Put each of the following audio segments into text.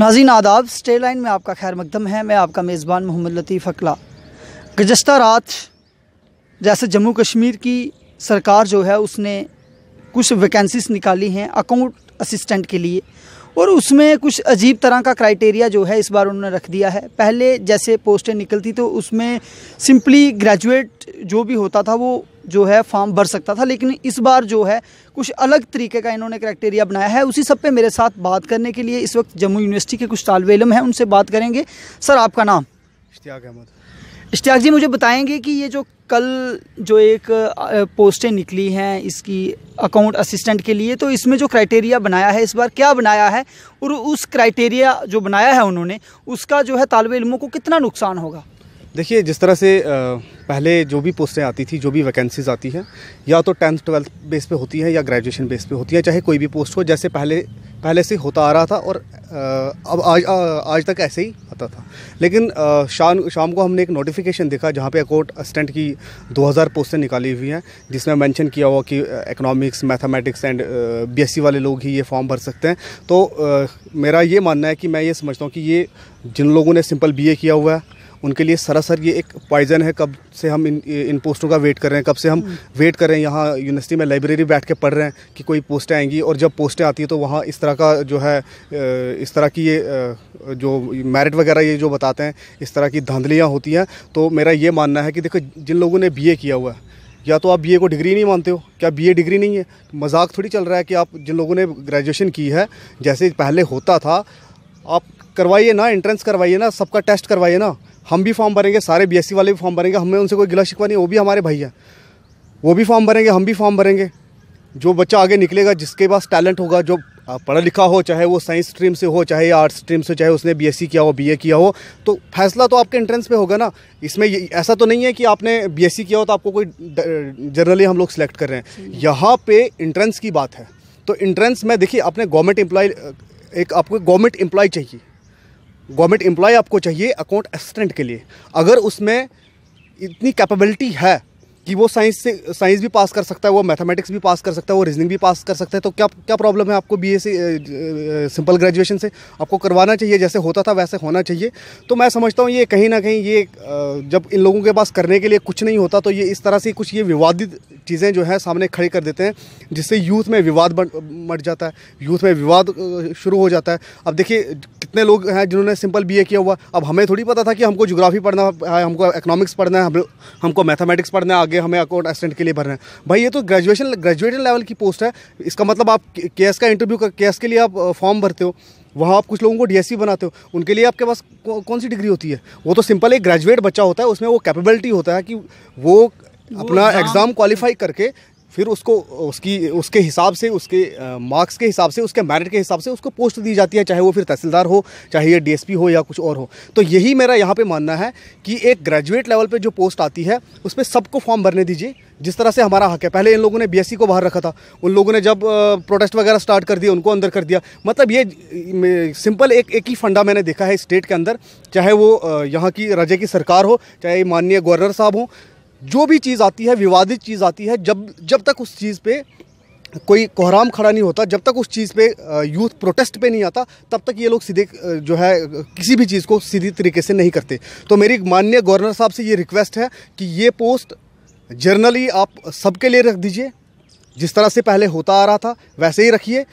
नाजीन आदाब stay line में आपका खैर मकदम है। मैं आपका मेज़बान मोहम्मद लतीफ़ अकला। गुजशत रात, जैसे जम्मू कश्मीर की सरकार जो है, उसने कुछ वैकेंसीज निकाली हैं अकाउंट असिस्टेंट के लिए। और उसमें कुछ अजीब तरह का क्राइटेरिया जो है, इस बार उन्होंने रख दिया है। पहले जैसे पोस्टें निकलती तो उसमें सिंपली ग्रेजुएट जो भी होता था वो जो है फॉर्म भर सकता था लेकिन इस बार जो है कुछ अलग तरीके का इन्होंने क्राइटेरिया बनाया है। उसी सब पे मेरे साथ बात करने के लिए इस वक्त जम्मू यूनिवर्सिटी के कुछ तालब इलम हैं उनसे बात करेंगे। सर आपका नाम? इश्तियाक अहमद। इश्तियाक जी मुझे बताएँगे कि ये जो कल जो एक पोस्टें निकली हैं इसकी अकाउंट असिस्टेंट के लिए तो इसमें जो क्राइटेरिया बनाया है इस बार क्या बनाया है? और उस क्राइटेरिया जो बनाया है उन्होंने उसका जो है तालब इलमों को कितना नुकसान होगा? देखिए, जिस तरह से पहले जो भी पोस्टें आती थी, जो भी वैकेंसीज आती हैं, या तो टेंथ, ट्वेल्थ बेस पे होती हैं या ग्रेजुएशन बेस पे होती हैं, चाहे कोई भी पोस्ट हो, जैसे पहले पहले से होता आ रहा था और अब आज आज तक ऐसे ही आता था। लेकिन शाम शाम को हमने एक नोटिफिकेशन देखा जहाँ पे अकाउंट असिस्टेंट की 2000 पोस्टें निकाली हुई हैं, जिसमें मेंशन किया हुआ कि इकोनॉमिक्स मैथमेटिक्स एंड बीएससी वाले लोग ही ये फॉर्म भर सकते हैं। तो मेरा ये मानना है कि मैं ये समझता हूँ कि ये जिन लोगों ने सिंपल बीए किया हुआ है उनके लिए सरासर ये एक पॉइजन है, कब से हम इन इन पोस्टों का वेट कर रहे हैं, कब से हम वेट कर रहे हैं। यहाँ यूनिवर्सिटी में लाइब्रेरी बैठ के पढ़ रहे हैं कि कोई पोस्टें आएँगी और जब पोस्टें आती हैं तो वहाँ इस तरह का जो है इस तरह की ये जो मेरिट वगैरह ये जो बताते हैं, इस तरह की धांधलियाँ होती हैं। तो मेरा ये मानना है कि देखो, जिन लोगों ने बीए किया हुआ है, या तो आप बीए को डिग्री नहीं मानते हो, क्या बीए डिग्री नहीं है? मज़ाक थोड़ी चल रहा है कि आप जिन लोगों ने ग्रेजुएशन की है, जैसे पहले होता था, आप करवाइए ना एंट्रेंस करवाइए ना, सबका टेस्ट करवाइए ना। हम भी फॉर्म भरेंगे, सारे बीएससी वाले भी फॉर्म भरेंगे, हमें उनसे कोई गिला शिकवा नहीं, वो भी हमारे भाई हैं। वो भी फॉर्म भरेंगे, हम भी फॉर्म भरेंगे। जो बच्चा आगे निकलेगा, जिसके पास टैलेंट होगा, जो पढ़ा लिखा हो, चाहे वो साइंस स्ट्रीम से हो, चाहे आर्ट्स स्ट्रीम से, चाहे उसने बीएससी किया हो बीए किया हो तो फैसला तो आपके एंट्रेंस पे होगा ना। इसमें ऐसा तो नहीं है कि आपने बीएससी किया हो तो आपको कोई जनरली हम लोग सिलेक्ट कर रहे हैं। यहाँ पे इंट्रेंस की बात है। तो इंट्रेंस में देखिए, अपने गवर्नमेंट एम्प्लॉय एक आपको गवर्नमेंट एम्प्लॉय चाहिए। गवर्नमेंट एम्प्लॉय आपको चाहिए अकाउंट असिस्टेंट के लिए। अगर उसमें इतनी कैपेबिलिटी है कि वो साइंस से साइंस भी पास कर सकता है, वो मैथमेटिक्स भी पास कर सकता है, वो रीजनिंग भी पास कर सकता है तो क्या क्या प्रॉब्लम है आपको बीए से सिंपल ग्रेजुएशन से? आपको करवाना चाहिए, जैसे होता था वैसे होना चाहिए। तो मैं समझता हूँ ये कहीं ना कहीं ये जब इन लोगों के पास करने के लिए कुछ नहीं होता तो ये इस तरह से कुछ ये विवादित चीज़ें जो है सामने खड़ी कर देते हैं, जिससे यूथ में विवाद बढ़ जाता है। यूथ में विवाद शुरू हो जाता है। अब देखिए, कितने लोग हैं जिन्होंने सिंपल बीए किया हुआ? अब हमें थोड़ी पता था कि हमको जोग्राफी पढ़ना है, हमको इकोनॉमिक्स पढ़ना है हमको मैथमेटिक्स पढ़ना है, आगे हमें अकाउंट असिस्टेंट के लिए भरना है। भाई ये तो ग्रेजुएशन ग्रेजुएटेड लेवल की पोस्ट है। इसका मतलब आप के का इंटरव्यू का के के लिए आप फॉर्म भरते हो। वहाँ आप कुछ लोगों को डीएससी बनाते हो। उनके लिए आपके पास कौन सी डिग्री होती है? वो तो सिंपल एक ग्रेजुएट बच्चा होता है उसमें वो कैपेबिलिटी होता है कि वो अपना एग्ज़ाम क्वालिफाई करके फिर उसको, उसकी, उसके हिसाब से, उसके मार्क्स के हिसाब से, उसके मेरिट के हिसाब से उसको पोस्ट दी जाती है, चाहे वो फिर तहसीलदार हो, चाहे ये डीएसपी हो या कुछ और हो। तो यही मेरा यहाँ पे मानना है कि एक ग्रेजुएट लेवल पे जो पोस्ट आती है, उस पर सबको फॉर्म भरने दीजिए। जिस तरह से हमारा हक है। पहले इन लोगों ने बीएससी को बाहर रखा था। उन लोगों ने जब प्रोटेस्ट वगैरह स्टार्ट कर दिया उनको अंदर कर दिया। मतलब ये सिंपल एक एक ही फंडा मैंने देखा है स्टेट के अंदर। चाहे वो यहाँ की, राज्य की सरकार हो, चाहे माननीय गवर्नर साहब हो जो भी चीज़ आती है, विवादित चीज़ आती है, जब जब तक उस चीज़ पे कोई कोहराम खड़ा नहीं होता, जब तक उस चीज़ पे यूथ प्रोटेस्ट पे नहीं आता, तब तक ये लोग सीधे जो है, किसी भी चीज़ को सीधी तरीके से नहीं करते। तो मेरी माननीय गवर्नर साहब से ये रिक्वेस्ट है कि ये पोस्ट जर्नली आप सबके लिए रख दीजिए। जिस तरह से पहले होता आ रहा था, वैसे ही रखिए।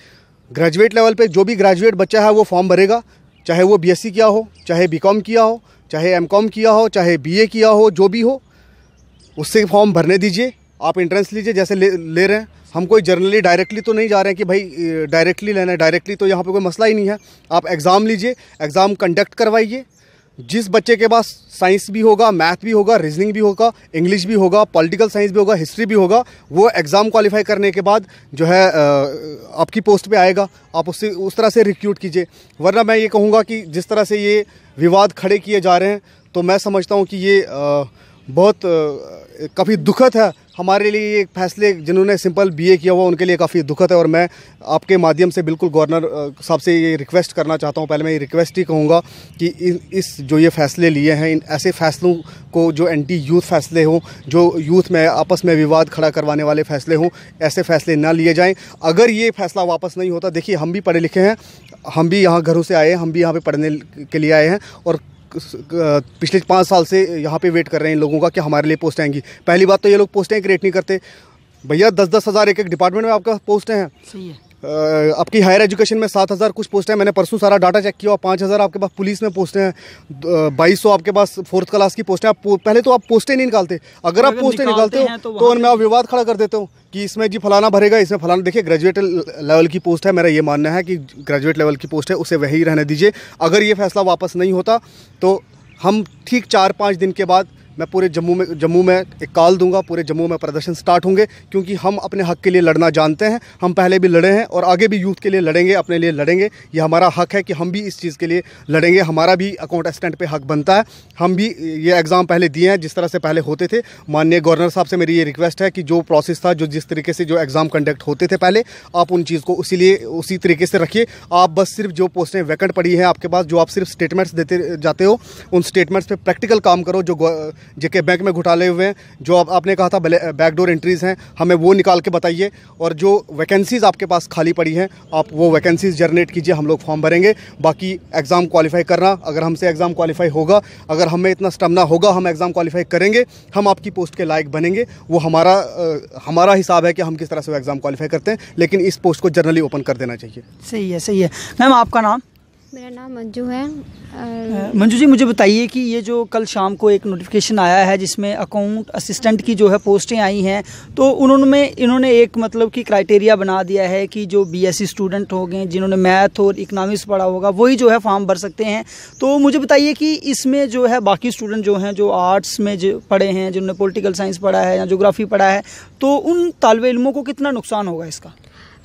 ग्रेजुएट लेवल पे जो भी ग्रेजुएट बच्चा है, वो फॉर्म भरेगा। चाहे वो बीएससी किया हो, चाहे बीकॉम किया हो, चाहे एमकॉम किया हो, चाहे बीए किया हो, जो भी हो उससे फॉर्म भरने दीजिए, आप इंट्रेंस लीजिए, जैसे ले ले रहे हैं। हम कोई जर्नली डायरेक्टली तो नहीं जा रहे हैं कि भाई डायरेक्टली लेना है डायरेक्टली तो यहाँ पे कोई मसला ही नहीं है। आप एग्ज़ाम लीजिए एग्ज़ाम कंडक्ट करवाइए। जिस बच्चे के पास साइंस भी होगा मैथ भी होगा रीजनिंग भी होगा इंग्लिश भी होगा पॉलिटिकल साइंस भी होगा हिस्ट्री भी होगा, वो एग्ज़ाम क्वालिफाई करने के बाद जो है आपकी पोस्ट पे आएगा। आप उससे, उस तरह से रिक्रूट कीजिए। वरना मैं ये कहूँगा कि जिस तरह से ये विवाद खड़े किए जा रहे हैं तो मैं समझता हूँ कि ये बहुत काफ़ी दुखद है। हमारे लिए ये फैसले जिन्होंने सिंपल बीए किया हुआ, उनके लिए काफ़ी दुखद है। और मैं आपके माध्यम से बिल्कुल गवर्नर साहब से ये रिक्वेस्ट करना चाहता हूँ। पहले मैं ये रिक्वेस्ट ही कहूँगा कि इस जो ये फैसले लिए हैं, इन ऐसे फैसलों को जो एंटी यूथ फैसले हों, जो यूथ में, आपस में विवाद खड़ा करवाने वाले फैसले हों, ऐसे फैसले ना लिए जाएँ। अगर ये फैसला वापस नहीं होता, देखिए, हम भी पढ़े लिखे हैं, हम भी यहाँ घरों से आए हैं, हम भी यहाँ पर पढ़ने के लिए आए हैं। और पिछले पाँच साल से यहाँ पे वेट कर रहे हैं लोगों का कि हमारे लिए पोस्ट आएँगी। पहली बात तो ये लोग पोस्टें क्रिएट नहीं करते। भैया दस दस हज़ार एक एक डिपार्टमेंट में आपका पोस्टें हैं। सही है। आपकी हायर एजुकेशन में सात हज़ार कुछ पोस्ट है मैंने परसों सारा डाटा चेक किया और पाँच हज़ार आपके पास पुलिस में पोस्टें हैं बाईस सौ आपके पास फोर्थ क्लास की पोस्टें आप पहले तो आप पोस्टें नहीं निकालते। अगर आप पोस्टें निकालते हो तो, तो उनमें आप विवाद खड़ा कर देते हो कि इसमें जी फलाना भरेगा इसमें फलाना देखिए ग्रेजुएट लेवल की पोस्ट है मेरा ये मानना है कि ग्रेजुएट लेवल की पोस्ट है उसे वही रहने दीजिए। अगर ये फैसला वापस नहीं होता तो हम ठीक चार पाँच दिन के बाद मैं पूरे जम्मू में जम्मू में एक कॉल दूँगा, पूरे जम्मू में प्रदर्शन स्टार्ट होंगे, क्योंकि हम अपने हक के लिए लड़ना जानते हैं, हम पहले भी लड़े हैं और आगे भी यूथ के लिए लड़ेंगे, अपने लिए लड़ेंगे। ये हमारा हक है कि हम भी इस चीज़ के लिए लड़ेंगे, हमारा भी अकाउंट असिस्टेंट पे हक बनता है। हम भी ये एग्ज़ाम पहले दिए हैं, जिस तरह से पहले होते थे। माननीय गवर्नर साहब से मेरी ये रिक्वेस्ट है कि जो प्रोसेस था, जो जिस तरीके से जो एग्ज़ाम कंडक्ट होते थे पहले, आप उन चीज़ को उसी लिए, उसी तरीके से रखिए। आप बस सिर्फ़ जो पोस्टें वैकेंट पड़ी हैं आपके पास, जो आप सिर्फ़ स्टेटमेंट्स देते, जाते हो, उन स्टेटमेंट्स पर प्रैक्टिकल काम करो, जो जेके बैंक में घोटाले हुए हैं जो आप, आपने कहा था बैकडोर एंट्रीज हैं हमें वो निकाल के बताइए। और जो वैकेंसीज़ आपके पास खाली पड़ी हैं आप वो वैकेंसीज़ जनरेट कीजिए हम लोग फॉर्म भरेंगे। बाकी एग्ज़ाम क्वालिफाई करना अगर हमसे एग्ज़ाम क्वालिफाई होगा अगर हमें इतना स्टमना होगा हम एग्ज़ाम क्वालिफाई करेंगे हम आपकी पोस्ट के लायक बनेंगे। वो हमारा हमारा हिसाब है कि हम किस तरह से वो एग्ज़ाम क्वालिफाई करते हैं लेकिन इस पोस्ट को जनरली ओपन कर देना चाहिए। सही है सही है। मैम आपका नाम? मेरा नाम मंजू है। मंजू जी, मुझे बताइए कि ये जो कल शाम को एक नोटिफिकेशन आया है जिसमें अकाउंट असिस्टेंट की जो है पोस्टें आई हैं तो उन्होंने, इन्होंने एक मतलब कि क्राइटेरिया बना दिया है कि जो बीएससी स्टूडेंट हो गए, जिन्होंने मैथ और इकनॉमिक्स पढ़ा होगा, वही जो है फॉर्म भर सकते हैं। तो मुझे बताइए कि इसमें जो है बाकी स्टूडेंट जो हैं, जो आर्ट्स में जो पढ़े हैं, जिन्होंने पोलिटिकल साइंस पढ़ा है या जोग्राफ़ी पढ़ा है तो उन तालब इलमों को कितना नुकसान होगा इसका?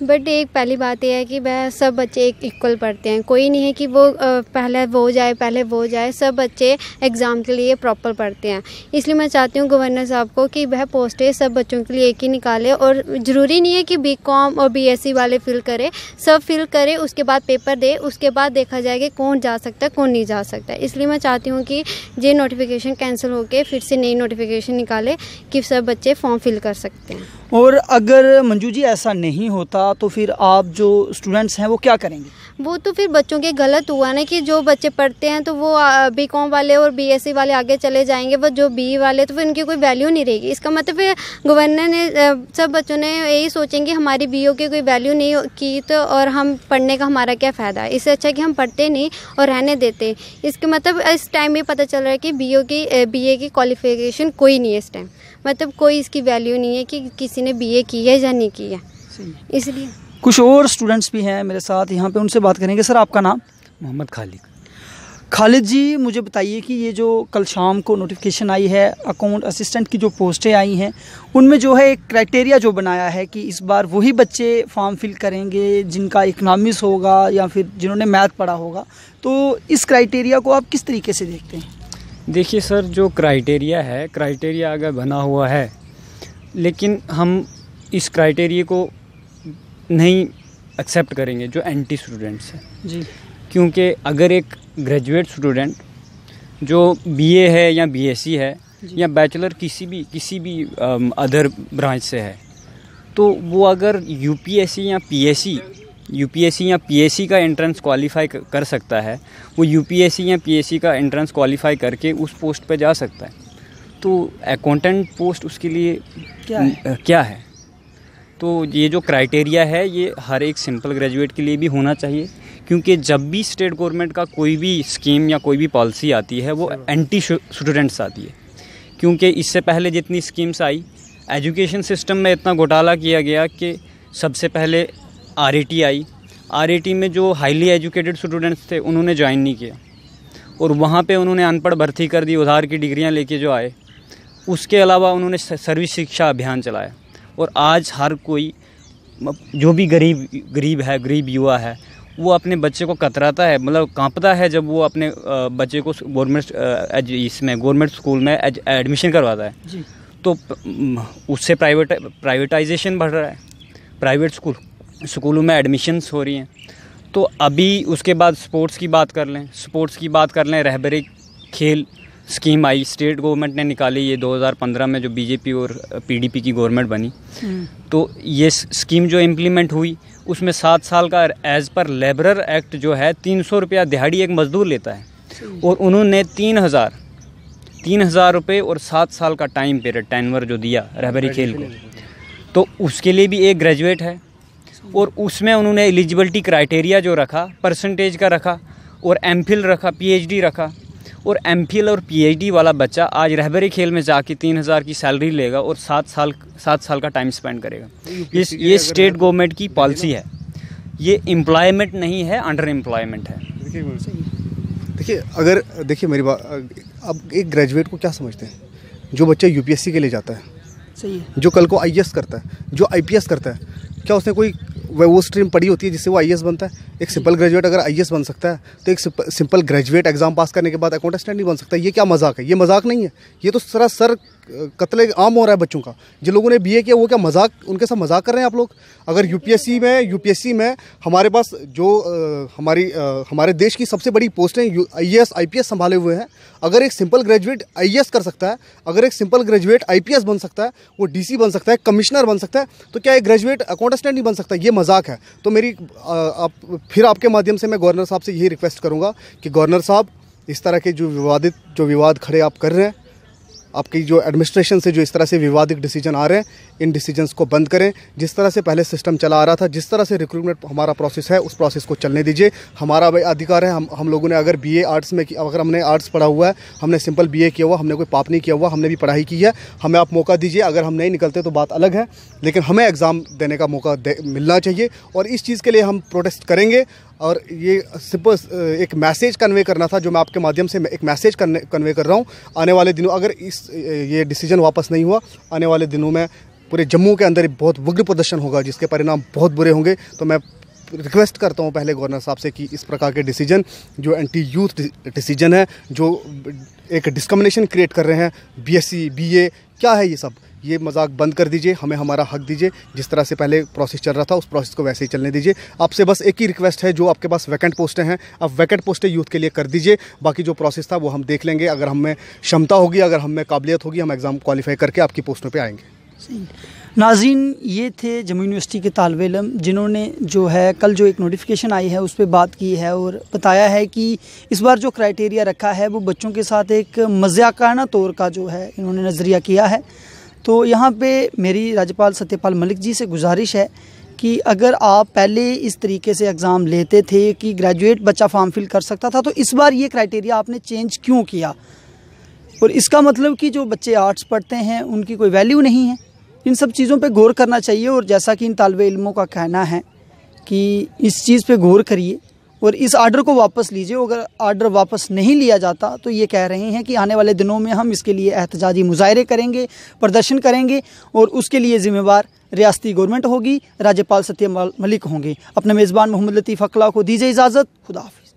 बट एक पहली बात यह है कि वह सब बच्चे एक इक्वल पढ़ते हैं। कोई नहीं है कि वो पहले वो जाए, पहले वो जाए, सब बच्चे एग्ज़ाम के लिए प्रॉपर पढ़ते हैं। इसलिए मैं चाहती हूँ गवर्नर साहब को कि वह पोस्टें सब बच्चों के लिए एक ही निकाले और ज़रूरी नहीं है कि बी कॉम और बी एस सी वाले फिल करें। सब फिल करें, उसके बाद पेपर दे, उसके बाद देखा जाए कि कौन जा सकता है, कौन नहीं जा सकता इसलिए मैं चाहती हूँ कि ये नोटिफिकेशन कैंसिल होकर फिर से नई नोटिफिकेशन निकाले कि सब बच्चे फॉर्म फिल कर सकते हैं। और अगर मंजू जी, ऐसा नहीं होता तो फिर आप जो स्टूडेंट्स हैं, वो क्या करेंगे? वो तो फिर बच्चों के गलत हुआ ना कि जो बच्चे पढ़ते हैं तो वो बी कॉम वाले और बी एस सी वाले आगे चले जाएँगे, वो जो बी वाले तो फिर उनकी कोई वैल्यू नहीं रहेगी। इसका मतलब फिर गवर्नर ने सब बच्चों ने यही सोचेंगे, हमारी बी ओ की कोई वैल्यू नहीं की तो और हम पढ़ने का हमारा क्या फ़ायदा? है इससे अच्छा कि हम पढ़ते नहीं और रहने देते। इसके मतलब इस टाइम में पता चल रहा है कि बी ओ की बी ए की क्वालिफिकेशन कोई नहीं है इस टाइम मतलब कोई इसकी वैल्यू नहीं है कि किसी ने बीए की है या नहीं की है। इसलिए कुछ और स्टूडेंट्स भी हैं मेरे साथ यहाँ पे उनसे बात करेंगे। सर आपका नाम? मोहम्मद खालिद। खालिद जी मुझे बताइए कि ये जो कल शाम को नोटिफिकेशन आई है अकाउंट असिस्टेंट की जो पोस्टें आई हैं उनमें जो है एक क्राइटेरिया जो बनाया है कि इस बार वही बच्चे फॉर्म फिल करेंगे जिनका इकनॉमिक्स होगा या फिर जिन्होंने मैथ पढ़ा होगा। तो इस क्राइटेरिया को आप किस तरीके से देखते हैं? देखिए सर जो क्राइटेरिया है क्राइटेरिया अगर बना हुआ है लेकिन हम इस क्राइटेरिया को नहीं एक्सेप्ट करेंगे जो एंटी स्टूडेंट्स हैं। जी। क्योंकि अगर एक ग्रेजुएट स्टूडेंट जो बीए है या बीएससी है या बैचलर किसी भी किसी भी अदर ब्रांच से है तो वो अगर यूपीएससी या पीएससी यूपीएससी या पीएससी का एंट्रेंस क्वालिफाई कर सकता है वो यूपीएससी या पीएससी का एंट्रेंस क्वालिफाई करके उस पोस्ट पर जा सकता है। तो अकाउंटेंट पोस्ट उसके लिए क्या है, क्या है? तो ये जो क्राइटेरिया है ये हर एक सिंपल ग्रेजुएट के लिए भी होना चाहिए क्योंकि जब भी स्टेट गवर्नमेंट का कोई भी स्कीम या कोई भी पॉलिसी आती है वो एंटी स्टूडेंट्स आती है। क्योंकि इससे पहले जितनी स्कीम्स आई एजुकेशन सिस्टम में इतना घोटाला किया गया कि सबसे पहले आर आई। आर में जो हाईली एजुकेटेड स्टूडेंट्स थे उन्होंने ज्वाइन नहीं किया। और वहाँ पे उन्होंने अनपढ़ भर्ती कर दी उधार की डिग्रियाँ लेके जो आए। उसके अलावा उन्होंने सर्विस शिक्षा अभियान चलाया। और आज हर कोई जो भी गरीब गरीब है गरीब युवा है वो अपने बच्चे को कतराता है मतलब कांपता है जब वो अपने बच्चे को गवर्नमेंट इसमें गवर्नमेंट स्कूल में एडमिशन करवाता है। जी। तो उससे प्राइवेट प्राइवेटाइजेशन बढ़ रहा है। प्राइवेट स्कूल स्कूलों में एडमिशन्स हो रही हैं। तो अभी उसके बाद स्पोर्ट्स की बात कर लें स्पोर्ट्स की बात कर लें रहबरी खेल स्कीम आई। स्टेट गवर्नमेंट ने निकाली ये 2015 में जो बीजेपी और पीडीपी की गवर्नमेंट बनी। तो ये स्कीम जो इम्प्लीमेंट हुई उसमें सात साल का एज़ पर लेबरर एक्ट जो है तीन सौ रुपया दिहाड़ी एक मज़दूर लेता है। और उन्होंने तीन हज़ार तीन हज़ार रुपये और सात साल का टाइम पीरियड टेनवर जो दिया रहबरी खेल को। तो उसके लिए भी एक ग्रेजुएट है। और उसमें उन्होंने एलिजिबिलिटी क्राइटेरिया जो रखा परसेंटेज का रखा और एम रखा पीएचडी रखा। और एम और पीएचडी वाला बच्चा आज रहबरी खेल में जाके तीन हज़ार की सैलरी लेगा और सात साल सात साल का टाइम स्पेंड करेगा। ये ये स्टेट गवर्नमेंट की पॉलिसी है। ये एम्प्लॉयमेंट नहीं है अंडर एम्प्लॉयमेंट है। देखिए अगर देखिए मेरी बात अब एक ग्रेजुएट को क्या समझते हैं? जो बच्चा यूपीएससी के लिए जाता है सही है। जो कल को आईएएस करता है जो आईपीएस करता है क्या उसने कोई वो स्ट्रीम पढ़ी होती है जिससे वो आई बनता है। एक सिंपल ग्रेजुएट अगर आई बन सकता है तो एक सिंपल ग्रेजुएट एग्ज़ाम पास करने के बाद अकाउंट स्टैंड नहीं बन सकता। ये क्या मज़ाक है? ये मज़ाक नहीं है। ये तो सरासर कत्ले आम हो रहा है बच्चों का। जिन लोगों ने बीए किया वो क्या मज़ाक उनके साथ मज़ाक कर रहे हैं आप लोग? अगर यूपीएससी में यूपीएससी में हमारे पास जो आ, हमारी आ, हमारे देश की सबसे बड़ी पोस्टें I S I P S संभाले हुए हैं अगर एक सिंपल ग्रेजुएट आई एस कर सकता है अगर एक simple graduate I P S बन सकता है वो डी सी बन सकता है कमिश्नर बन सकता है तो क्या एक ग्रेजुएट अकाउंट असिस्टेंट नहीं बन सकता? ये मज़ाक है। तो मेरी आप फिर आपके माध्यम से मैं गवर्नर साहब से यही रिक्वेस्ट करूँगा कि गवर्नर साहब इस तरह के जो विवादित जो विवाद खड़े आप कर रहे हैं आपकी जो एडमिनिस्ट्रेशन से जो इस तरह से विवादित डिसीज़न आ रहे हैं, इन डिसीजंस को बंद करें। जिस तरह से पहले सिस्टम चला आ रहा था, जिस तरह से रिक्रूटमेंट हमारा प्रोसेस है, उस प्रोसेस को चलने दीजिए। हमारा अधिकार है, हम हम लोगों ने अगर बीए आर्ट्स में अगर हमने आर्ट्स पढ़ा हुआ है, हमने सिंपल बीए किया हुआ, हमने कोई पाप नहीं किया हुआ, हमने भी पढ़ाई की है, हमें आप मौका दीजिए। अगर हम नहीं निकलते तो बात अलग है, लेकिन हमें एग्ज़ाम देने का मौका मिलना चाहिए। और इस चीज़ के लिए हम प्रोटेस्ट करेंगे। और ये सिंपल एक मैसेज कन्वे करना था, जो मैं आपके माध्यम से एक मैसेज कन्वे कर रहा हूँ। आने वाले दिनों, अगर इस ये डिसीज़न वापस नहीं हुआ, आने वाले दिनों में पूरे जम्मू के अंदर बहुत उग्र प्रदर्शन होगा, जिसके परिणाम बहुत बुरे होंगे। तो मैं रिक्वेस्ट करता हूँ पहले गवर्नर साहब से कि इस प्रकार के डिसीज़न जो एंटी यूथ डिसीज़न है, जो एक डिस्क्रमिनेशन क्रिएट कर रहे हैं बीएससी बीए क्या है ये सब? ये मज़ाक बंद कर दीजिए, हमें हमारा हक दीजिए। जिस तरह से पहले प्रोसेस चल रहा था, उस प्रोसेस को वैसे ही चलने दीजिए। आपसे बस एक ही रिक्वेस्ट है, जो आपके पास वैकेंट पोस्टें हैं। आप वैकेंट पोस्टें यूथ के लिए कर दीजिए। बाकी जो प्रोसेस था, वो हम देख लेंगे। अगर हमें क्षमता होगी, अगर हमें काबिलियत होगी, हम एग्ज़ाम क्वालिफाई करके आपकी पोस्टों पर आएँगे। नाजीन ये थे जम्मू यूनिवर्सिटी के तालब इलम जिन्होंने जो है, कल जो एक नोटिफिकेशन आई है, उस पर बात की है और बताया है कि इस बार जो क्राइटेरिया रखा है, वो बच्चों के साथ एक मजाकाना तौर का जो है, इन्होंने नज़रिया किया है। तो यहाँ पे मेरी राज्यपाल सत्यपाल मलिक जी से गुजारिश है कि अगर आप पहले इस तरीके से एग्ज़ाम लेते थे कि ग्रेजुएट बच्चा फॉर्म फिल कर सकता था तो इस बार ये क्राइटेरिया आपने चेंज क्यों किया? और इसका मतलब कि जो बच्चे आर्ट्स पढ़ते हैं, उनकी कोई वैल्यू नहीं है। इन सब चीज़ों पे गौर करना चाहिए और जैसा कि इन तालब इलमों का कहना है कि इस चीज़ पे गौर करिए और इस आर्डर को वापस लीजिए अगर आर्डर वापस नहीं लिया जाता तो ये कह रहे हैं कि आने वाले दिनों में हम इसके लिए एहतजाजी मुजाहरे करेंगे, प्रदर्शन करेंगे, और उसके लिए ज़िम्मेवार रियासती गवर्नमेंट होगी, राज्यपाल सत्य मलिक होंगे। अपने मेज़बान मोहम्मद लतीफ़ अकला को दीजिए इजाज़त, खुदा हाफिज़।